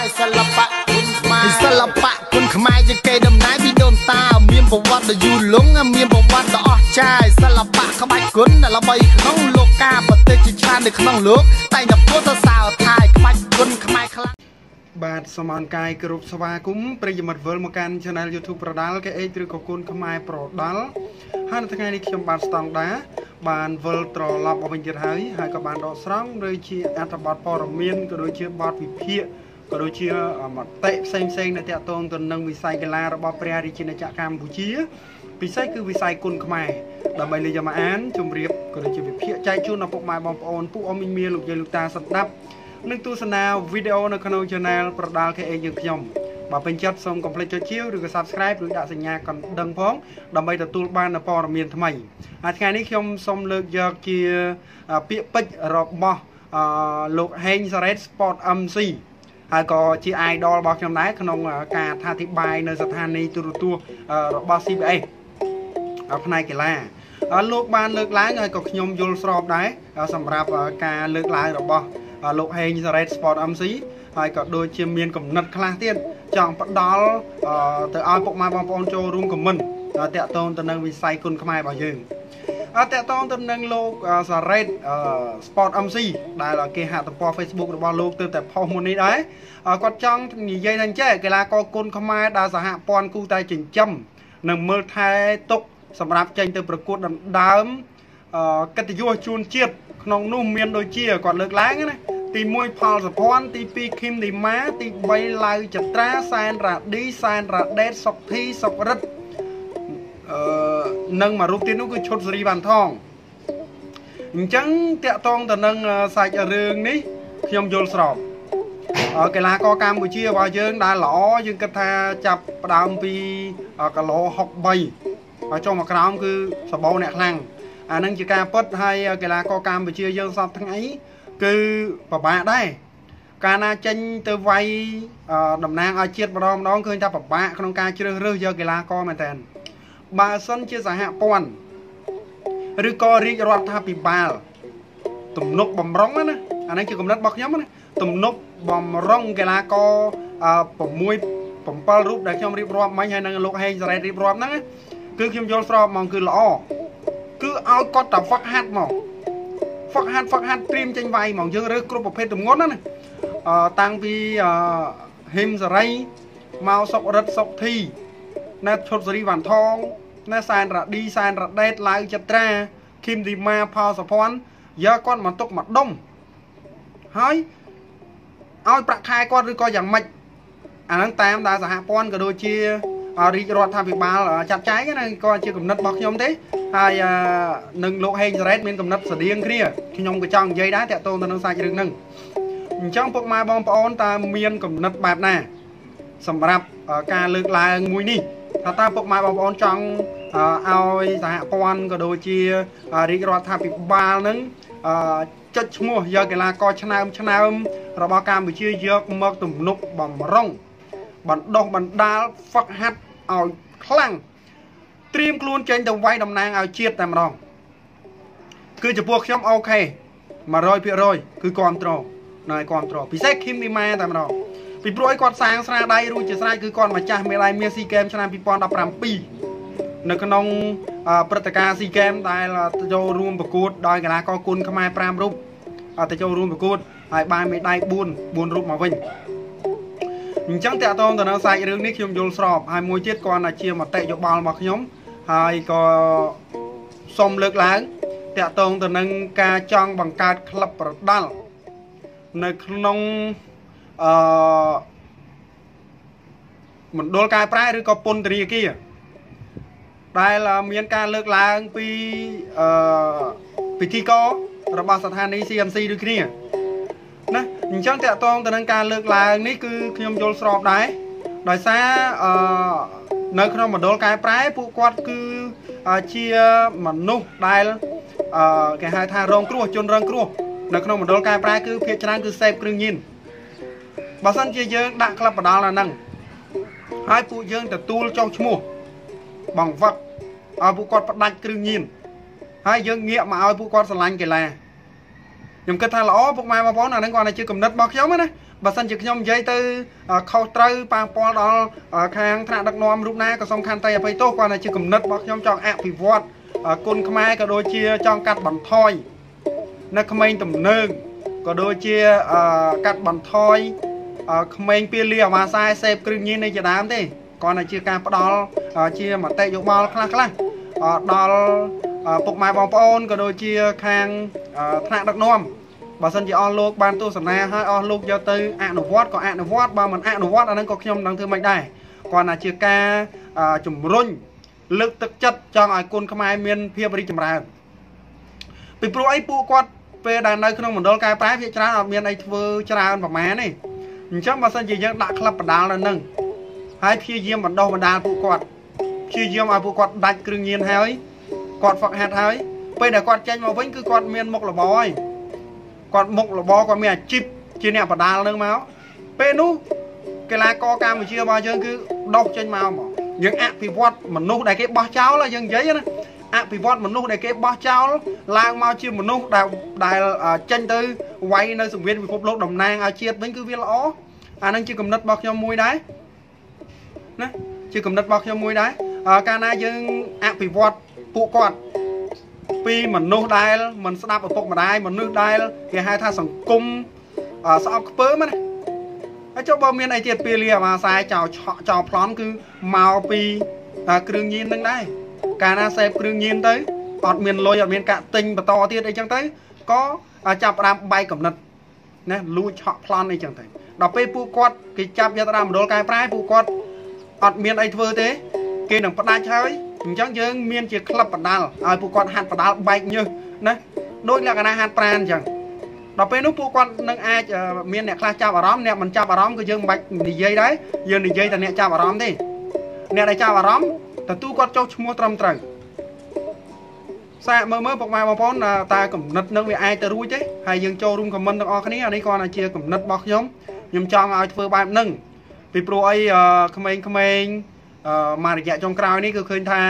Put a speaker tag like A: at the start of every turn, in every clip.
A: ឲ្យសិល្បៈគុណខ្មែរសិល្បៈគុណខ្មែរជាគេដំណើរពីដូនតា មានប្រវត្តិដ៏យូរលង់មានប្រវត្តិដ៏អស្ចារ្យសិល្បៈក្បាច់គុណដែលល្បីក្នុងលោកកាប្រទេសជាច្រើននៅក្នុងលោក តែងតែពោលសរសើរថាក្បាច់គុណខ្មែរខ្លាំង
B: បាទសមានកាយគ្រប់ស្វាគមន៍ប្រិយមិត្តវិលមកកាន់ Channel YouTube ប្រដាល់កេអេឬក៏គុណខ្មែរប្រដាល់ហើយនៅថ្ងៃនេះខ្ញុំបាទស្តង់ដាបានវិលត្រឡប់មកវិញទៀតហើយហើយក៏បានដកស្រង់ឬជាអត្ថបទព័ត៌មានក៏ដូចជាបទវិភាគ ក៏ដូចជាមតិផ្សេងផ្សេងៗនៅតាក់ទងទៅនឹងវិស័យកីឡារបស់ព្រះរាជាណាចក្រកម្ពុជា ពិសេសគឺវិស័យគុណខ្មែរដើម្បីលេខយកមកអានជម្រាបក៏ដូចជាវិភាគចែកជូនដល់ពុកម៉ែបងប្អូនពួកអមីមីលោកយាយលោកតាស្ដាប់និងទស្សនាវីដេអូនៅក្នុង Channel ប្រដាល់ KA យើងខ្ញុំបើពេញចិត្តសូមកុំភ្លេចចុចជាវឬក៏ Subscribe ឬដាក់សញ្ញាកណ្ដឹងផងដើម្បីទទួលបាននូវព័ត៌មានថ្មីហើយថ្ងៃនេះខ្ញុំសូមលើកយកជាពាក្យពេចន៍របស់អឺលោកហេងសារ៉េត Sport MC ហើយក៏ជា idol របស់ខ្ញុំដែរក្នុងការអធិប្បាយនៅស្ថានីយ៍ទូរទស្សន៍របស់ CBS ផ្នែកកីឡាលោកបានលើកឡើងហើយក៏ខ្ញុំយល់ស្របដែរសម្រាប់ការលើកឡើងរបស់លោកហេងសារ៉េត Sport MC ហើយក៏ដូចជាមានកំណត់ខ្លះទៀតចង់ផ្ដល់ទៅឲ្យពុកម៉ែបងប្អូនចូលរួមខមមិនតាក់ទងទៅនឹងវិស័យគុណខ្មែររបស់យើងអ ត់តាក់ទងទៅនឹងលោកសារ៉េត Sport MC ដែលគេហាក់ទំព័រ Facebook របស់លោកទើបតែផុសមុននេះដែរគាត់ចង់និយាយថាចេះកីឡាករគុណខ្មែរដែលសហព័ន្ធគូតែចិញ្ចឹមនិងមើលថែទុកសម្រាប់ចេញទៅប្រកួតដណ្ដើមកិត្តិយសជូនជាតិក្នុងនោះមានដូចជាគាត់លើកឡើងណាទី1ផលសុភ័ណ្ឌទី2ឃឹមឌីម៉ាទី3ឡៅចត្រាសែនរ៉ាឌីសែនរ៉ាដេតសុកធីសុករិទ្ធអឺ និងមួយរូបទៀតនោះគឺឈុតសេរីវ៉ាន់ថងអញ្ចឹងតាក់ទងទៅនឹងសាច់រឿងនេះខ្ញុំយល់ស្របកីឡាករកម្ពុជារបស់យើងដែលល្អយើងគិតថាចាប់ផ្ដើមពីគីឡូ63ហើយចុះមកក្រោមគឺសបោអ្នកខ្លាំងអានឹងជាការពិតហើយកីឡាករកម្ពុជាយើងសពថ្ងៃគឺពិបាកដែរកាលណាចេញទៅវាយតំណាងឲ្យជាតិម្ដងម្ដងឃើញថាពិបាកក្នុងការជ្រើសរើសយកកីឡាករមែនតើ បើសិនជាសហព័ន្ធឬក៏រាជរដ្ឋាភិបាលទំនុកបំរុងណាអានេះជាកំណត់របស់ខ្ញុំណាទំនុកបំរុងកីឡាករ6 7រូបដែលខ្ញុំរៀបរាប់មិញហើយនឹងលោកហេងសារ៉េតរៀបរាប់ហ្នឹងគឺខ្ញុំយល់ស្របហ្មងគឺល្អគឺឲ្យគាត់តែហ្វឹកហាត់មកហ្វឹកហាត់ហ្វឹកហាត់ត្រៀមចេញវាយហ្មងយើងរើសគ្រប់ប្រភេទទម្ងន់ណាអឺតាំងពីហ៊ីមសេរីមកសុករិទ្ធសុកធី ណែឈុតសេរីវ៉ាន់ថងណែសែនរ៉ាឌីសែនរ៉ាដេតឡាវចត្រាឃីមឌីម៉ាផលសុភ័ណ្ឌយកគាត់មកទុកមកដុំហើយឲ្យប្រាក់ខែគាត់ឬក៏យ៉ាងម៉េចអាហ្នឹងតាមដែលសហព័ន្ធក៏ដូចជារាជរដ្ឋាភិបាលចាត់ចែងណាក៏ជាគំនិតរបស់ខ្ញុំទេហើយនឹងលោកហេងសារ៉េតមានគំនិតស្តៀងគ្នាខ្ញុំក៏ចង់និយាយដែរតាក់ទងទៅនឹងសាច់រឿងហ្នឹងអញ្ចឹងពុកម៉ែបងប្អូនតើមានគំនិតបែបណា សម្រាប់ការលើកឡើងមួយនេះថា តើពុកម៉ែបងប្អូនចង់ឲ្យសហព័ន្ធក៏ដូចជារាជរដ្ឋាភិបាលនឹងចុចឈ្មោះយកកីឡាករឆ្នើមឆ្នើមរបស់កម្ពុជាយកមកទំនុកបំរុងបណ្ដោះបណ្ដាលហ្វឹកហាត់ឲ្យខ្លាំងត្រៀមខ្លួនចេញទៅវាយតំណាងឲ្យជាតិតែម្ដងគឺចំពោះខ្ញុំអូខេ100%គឺគ្រប់ត្រណយគ្រប់ត្រពិសេសឃីមនីម៉ាតែម្ដង ពីព្រោះឲ្យគាត់សាងស្នាដៃរួចជាស្រេចគឺគាត់ម្ចាស់មេដាយមាសស៊ីហ្គេមឆ្នាំ2017នៅក្នុងព្រឹត្តិការណ៍ស៊ីហ្គេមដែលចូលរួមប្រកួតដោយកីឡាករគុណខ្មែរ5រូបទៅចូលរួមប្រកួតហើយបានមេដាយ4 4រូបមកវិញអញ្ចឹងតកតងទៅនឹងសាច់រឿងនេះខ្ញុំយល់ស្របហើយមួយទៀតគាត់ថាជាមតិយោបល់របស់ខ្ញុំហើយក៏សូមលើកឡើងតកតងទៅនឹងការចង់បង្កើតក្លឹបប្រដាល់នៅក្នុង អឺមណ្ឌលកែប្រែឬក៏ពន្ធនាគារដែលមានការលើកឡើងពីអឺពិធីកររបស់ស្ថានីយ៍ CMC ដូចគ្នាណាអញ្ចឹងតកតងទៅនឹងការលើកឡើងនេះគឺខ្ញុំយល់ស្របដែរដោយសារអឺនៅក្នុងមណ្ឌលកែប្រែពួកគាត់គឺជាមនុស្សដែលអឺគេហៅថារងគ្រោះជនរងគ្រោះនៅក្នុងមណ្ឌលកែប្រែគឺភាគច្រើនគឺសេពគ្រឿងញៀន បើសិនជាយើងដាក់ក្លឹបបដាល់នៅហ្នឹងហើយពួកយើងទទួលចុះឈ្មោះបងវឹកឲ្យពួកគាត់ផ្ដាច់គ្រឿងញៀនហើយយើងងាកមកឲ្យពួកគាត់ស្រឡាញ់កីឡាខ្ញុំគិតថាល្អពុកម៉ែបងប្អូនអាហ្នឹងគាត់តែជាគំនិតរបស់ខ្ញុំណាបើសិនជាខ្ញុំនិយាយទៅខុសត្រូវប៉ះពាល់ដល់ខាងថ្នាក់ដឹកនាំរូបណាក៏សូមខន្តីអភ័យទោសគាត់តែជាគំនិតរបស់ខ្ញុំចង់អភិវឌ្ឍគុណខ្មែរក៏ដូចជាចង់កាត់បន្ថយនៅក្មេងទំនើងក៏ដូចជាកាត់បន្ថយ ក្មេងពៀលីអាវ៉ាសាយសេពគ្រឿងញៀននៃជាដើមទេគ្រាន់តែជាការផ្ដល់ជាមតិយោបល់ខ្លះខ្លះដល់ពុកម៉ែបងប្អូនក៏ដូចជាខាងថ្នាក់ដឹកនាំបើសិនជាអស់លោកបានទស្សនាហើយអស់លោកយកទៅអនុវត្តក៏អនុវត្តបើមិនអនុវត្តអានឹងក៏ខ្ញុំនឹងធ្វើមិនដែរគ្រាន់តែជាការជំរុញលើកទឹកចិត្តចង់ឲ្យគុណខ្មែរមានភាពរីកចម្រើនពីព្រោះអីពួកគាត់ពេលដែលនៅក្នុងមណ្ឌលកែប្រែវាច្រើនអត់មានអីធ្វើច្រើនប្រមាណទេ អញ្ចឹងបើសិនជាយើងដាក់ក្លឹបបដាលនៅនឹងហើយព្យាយាមបណ្ដោះបណ្ដាលពួកគាត់ព្យាយាមឲ្យពួកគាត់ដាច់គ្រឿងញៀនហើយគាត់ហ្វឹកហាត់ហើយពេលដែលគាត់ចេញមកវិញគឺគាត់មានមុខរបរហើយគាត់មុខរបរគាត់មានអាជីពជាអ្នកបដាលនឹងមកពេលនោះកីឡាករកម្ពុជារបស់យើងគឺដោះចេញមកមកយើងអភិវឌ្ឍមនុស្សដែលគេបោះចោលយើងនិយាយណា អភិវឌ្ឍមនុស្សដែលគេបោះចោលឡើងមកជាមនុស្សដែលដែលចេញទៅវាយនៅសង្វៀនពិភពលោកតំណាងឲ្យជាតិវិញគឺវាល្អអានឹងជាគំនិតរបស់ខ្ញុំមួយដែរណាជាគំនិតរបស់ខ្ញុំមួយដែរកាលណាយើងអភិវឌ្ឍពួកគាត់ពីមនុស្សដែលមិនស្ដាប់ឪពុកម្ដាយមនុស្សដែលគេហៅថាសង្គមស្អប់ខ្ពើមណាហើយចុះបើមានអីទៀតពេលលាអាម៉ាសាយចោលឆក់ចោលប្លន់គឺមកពីគ្រឿងញៀននឹងដែរ កាលណាសេពគ្រឿងញៀនទៅអត់មានលុយអត់មានកាក់ទិញបន្តទៀតអីចឹងទៅក៏ចាប់ផ្ដើមបែកកំណត់ណាលួចឆក់ប្លន់អីចឹងទៅដល់ពេលពួកគាត់គេចាប់យកទៅដល់មណ្ឌលកែប្រែពួកគាត់អត់មានអីធ្វើទេ គេនឹងផ្ដាច់ហើយអញ្ចឹងយើងមានជាក្លឹបបដាល់ឲ្យពួកគាត់ហាត់បដាល់បែកញើសណាដូចលក្ខណៈហាត់ប្រានអញ្ចឹងដល់ពេលនោះពួកគាត់នឹងអាចមានអ្នកខ្លះចាប់អារម្មណ៍អ្នកមិនចាប់អារម្មណ៍គឺយើងមិនបាច់និយាយដែរយើងនិយាយតែអ្នកចាប់អារម្មណ៍ទេអ្នកដែលចាប់អារម្មណ៍ ទទួលគាត់ចុះឈ្មោះត្រឹមត្រូវសាកមើលមើលពុកម៉ែបងប្អូនតើកំណត់នឹងវាអាចទៅរួចទេហើយយើងចូលរួមខមមិនទាំងអស់គ្នាអានេះគាត់ជាកំណត់របស់ខ្ញុំខ្ញុំចង់ឲ្យធ្វើបែបហ្នឹងពីព្រោះអីក្មេងៗមករយៈចុងក្រោយនេះគឺឃើញថា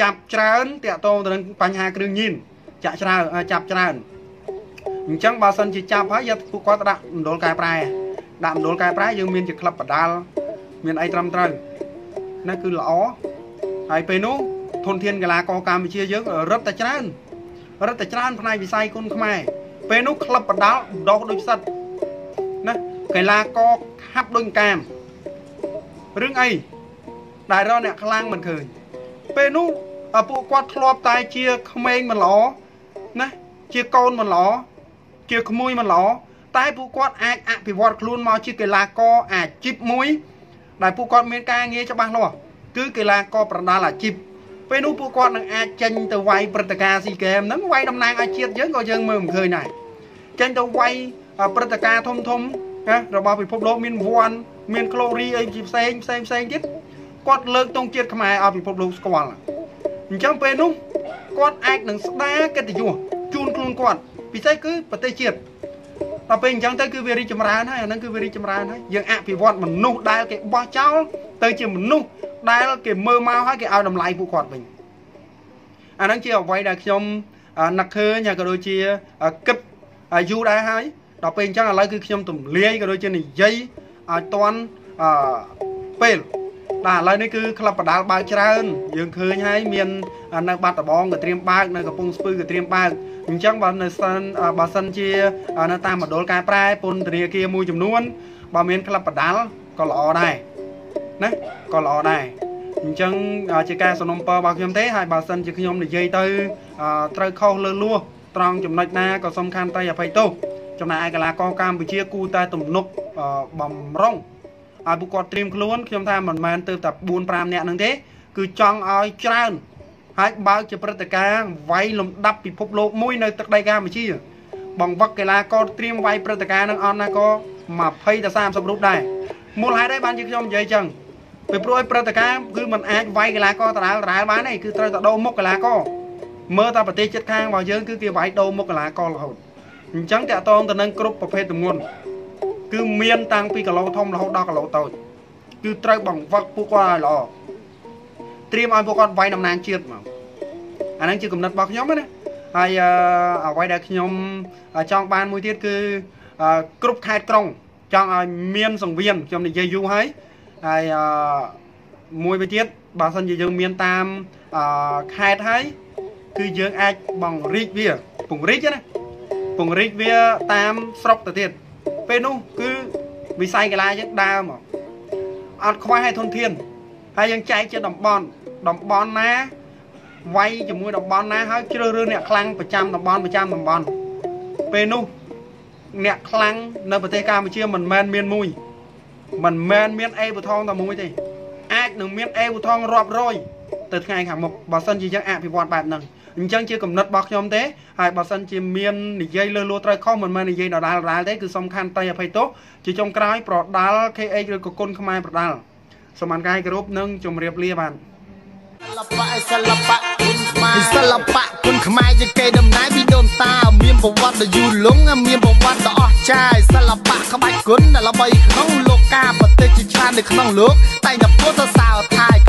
B: ចាប់ច្រើនតាក់ទងទៅនឹងបញ្ហាគ្រឿងញៀនចាក់ច្រើនចាប់ច្រើនអញ្ចឹងបើសិនជាចាប់ហើយយកពួកគាត់ទៅដាក់មណ្ឌលកែប្រែដាក់មណ្ឌលកែប្រែយើងមានជាក្លឹបបដាល់មានអីត្រឹមត្រូវ ណាគឺល្អហើយពេលនោះធនធានកីឡាករកម្ពុជាយើងរឹតតែច្រើនរឹតតែច្រើនផ្នែកវិស័យគុនខ្មែរពេលនោះក្លឹបបដាល់ដោះដូចសិតណាកីឡាករហាប់ដូចកាមរឿងអីដែលរកអ្នកខ្លាំងមិនឃើញពេលនោះពួកគាត់ធ្លាប់តែជាក្មេងមិនល្អណាជាកូនមិនល្អជាក្មួយមិនល្អតែពួកគាត់អាចអភិវឌ្ឍខ្លួនមកជាកីឡាករអាជីពមួយ ដែលពួកគាត់មានការងារច្បាស់លាស់គឺកីឡាករប្រដាល់អាជីពពេលនោះពួកគាត់នឹងអាចចេញទៅវាយព្រឹត្តិការណ៍ស៊ីហ្គេមហ្នឹងវាយតំណាងឲ្យជាតិយើងក៏យើងមើលមិនឃើញដែរចេញទៅវាយព្រឹត្តិការណ៍ធំធំណារបស់ពិភពលោកមានវ័នមានក្លូរីអីផ្សេងផ្សេងផ្សេងទៀតគាត់លើកទង់ជាតិខ្មែរឲ្យពិភពលោកស្គាល់អញ្ចឹងពេលនោះគាត់អាចនឹងស្ដារកិត្តិយសជូនខ្លួនគាត់ពិសេសគឺប្រទេសជាតិ ដល់ពេលអញ្ចឹងទៅគឺវារីចម្រើនហើយអាហ្នឹងគឺវារីចម្រើនហើយយើងអភិវឌ្ឍមនុស្សដែលគេបោះចោលទៅជាមនុស្សដែលគេមើលមកហើយគេឲ្យតម្លៃពួកគាត់វិញអាហ្នឹងជាអ្វីដែលខ្ញុំនឹកឃើញហើយក៏ដូចជាគិតយូរដែរហើយដល់ពេលអញ្ចឹងឥឡូវគឺខ្ញុំទម្លាយក៏ដូចជានិយាយឲ្យតន់អឺពេល បាទឥឡូវនេះគឺក្លឹបបដាល់បើកច្រើន យើងឃើញហើយមាននៅបាត់ដំបងក៏ត្រៀមបើកនៅកំពង់ស្ពឺក៏ត្រៀមបើកអញ្ចឹងបើនៅសិនបើសិនជា នៅតាមមណ្ឌលកែប្រែពន្ធនាគារមួយចំនួនបើមានក្លឹបបដាល់ក៏ល្អដែរណាក៏ល្អដែរអញ្ចឹងជាការសំណុំពររបស់ខ្ញុំទេហើយបើសិនជាខ្ញុំនិយាយទៅត្រូវខុសលើលួសត្រង់ចំណុចណាក៏សំខាន់តែអភ័យទោសចំណែកឯកីឡាករកម្ពុជាគូតែទំនុកបំរុង ឲ្យពួកគាត់ត្រៀមខ្លួនខ្ញុំថាមិនមែនទៅតែ4 5នាក់ហ្នឹងទេ គឺចង់ឲ្យច្រើនហើយបើកជាព្រឹត្តិការណ៍វាយលំដាប់ពិភពលោកមួយនៅទឹកដីកម្ពុជាបង្វឹកកីឡាករត្រៀមវាយព្រឹត្តិការណ៍នឹងអត់ណាក៏20ទៅ30រូបដែរមូលហេតុអីបានជាខ្ញុំនិយាយចឹងពីព្រោះឲ្យព្រឹត្តិការណ៍គឺมันអាចវាយកីឡាករតារាលរ៉ាលបានទេគឺត្រូវតែដូរមុខកីឡាករមើលតែប្រទេសជិតខាងរបស់យើងគឺគេវាយដូរមុខកីឡាកររហូតអញ្ចឹងតកតងទៅនឹងគ្រប់ប្រភេទទម្ងន់ គឺមានតាំងពីគីឡូធំរហូតដល់គីឡូតូចគឺត្រូវបង្វឹកពួកគាត់ឲ្យល្អត្រៀមឲ្យពួកគាត់វាយតំណាងជាតិមកអាហ្នឹងជាគំនិតរបស់ខ្ញុំណាហើយអ្វីដែលខ្ញុំចង់បានមួយទៀតគឺអឺគ្រប់ខេត្តក្រុង ចង់ឲ្យមានសង្វៀនខ្ញុំនិយាយយូរហើយហើយអឺមួយវិញទៀតបើសិនជាយើងមានតាមអឺខេត្តហើយគឺយើងអាចបង្រីកវាពង្រីកណាពង្រីកវាតាមស្រុកទៅទៀត ពេលនោះគឺវិស័យកីឡាយើងដើមមកអត់ខ្វះឲ្យធនធានហើយយើងចែកជាតំបន់តំបន់ណាវាយជាមួយតំបន់ណាហើយជ្រើសរើសអ្នកខ្លាំងប្រចាំតំបន់ប្រចាំតំបន់ពេលនោះអ្នកខ្លាំងនៅប្រទេសកម្ពុជាមិនមែនមានមួយមិនមែនមានអេវថងតែមួយទេអាចនឹងមានអេវថងរាប់រយទៅថ្ងៃខាងមុខបើសិនជាយើងអភិវឌ្ឍបែបហ្នឹង អញ្ចឹងជាកំណត់របស់ខ្ញុំទេហើយបើសិនជាមាននិយាយលើលួត្រូវខុសមិនមែននិយាយដដែលដដែលទេគឺសំខាន់តៃអភ័យទោសជាចុងក្រោយប្រដាល់ KH ឬក៏គុណខ្មែរប្រដាល់សមានកាយគ្រប់នឹងជម្រាបលាបាទ
A: សិល្បៈសិល្បៈគុណខ្មែរសិល្បៈគុណខ្មែរជាកេរដំណែលពីដូនតា មានប្រវត្តិដ៏យូរលង់មានប្រវត្តិដ៏អស្ចារ្យសិល្បៈក្បាច់គុណដែលល្បីក្នុងលោកកាប្រទេសជាច្រើននៅក្នុងលោក តែងតែពោលសរសើរថា